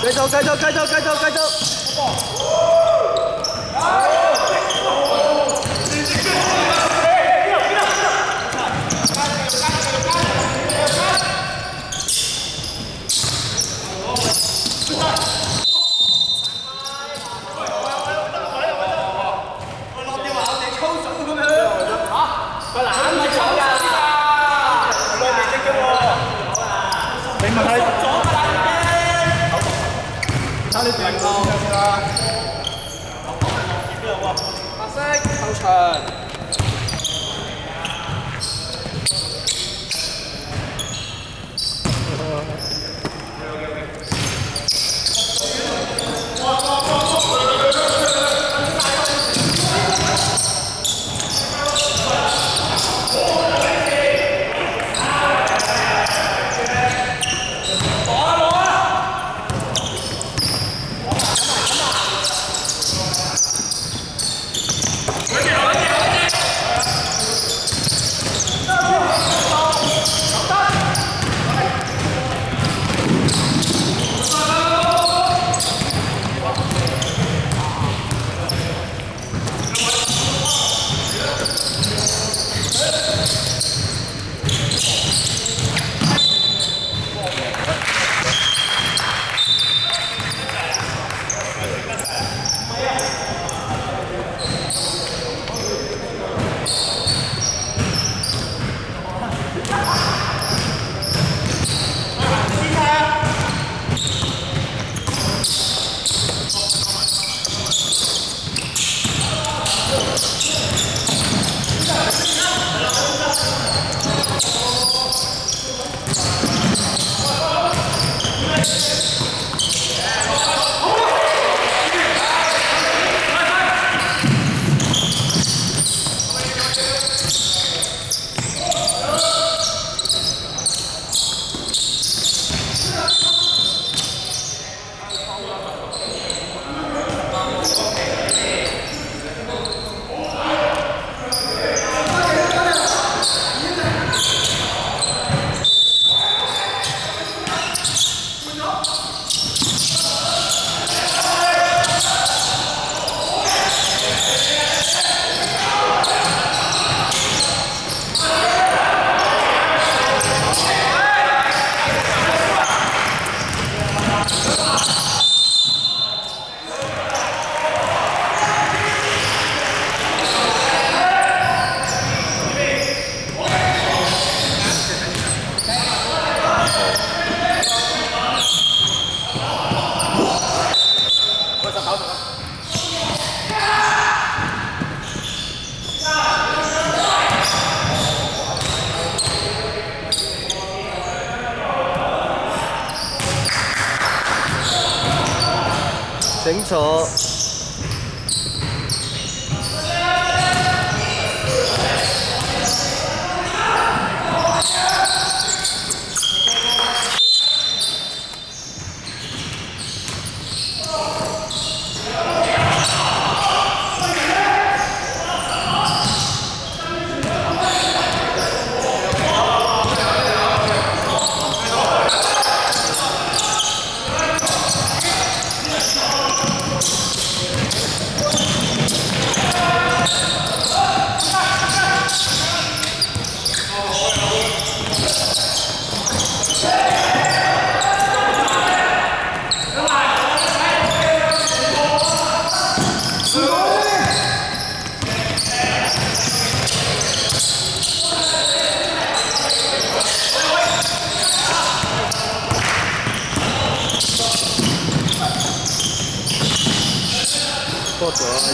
快走，快走，快走，快走，快走！这边是扣子白色扣长手. boy.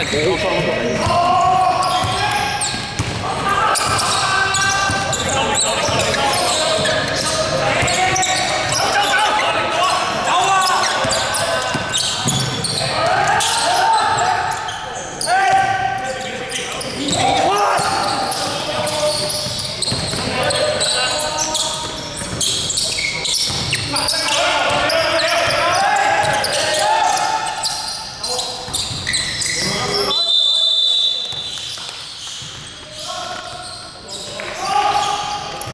我给你放个